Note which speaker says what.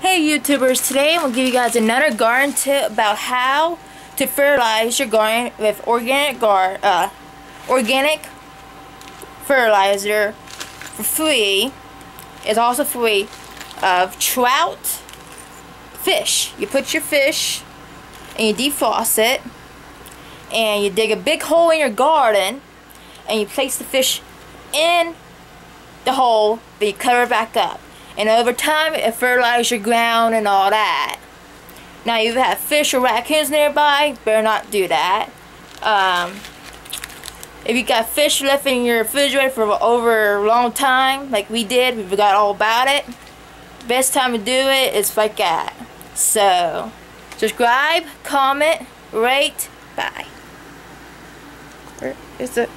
Speaker 1: Hey YouTubers, today I'm going to give you guys another garden tip about how to fertilize your garden with organic gar uh, organic fertilizer for free. It's also free of trout fish. You put your fish and you defrost it and you dig a big hole in your garden and you place the fish in the hole but you cover it back up and over time it fertilizes your ground and all that. Now you have fish or raccoons nearby better not do that. Um, if you got fish left in your refrigerator for over a long time like we did we forgot all about it best time to do it is like that. So subscribe comment rate bye. Where is it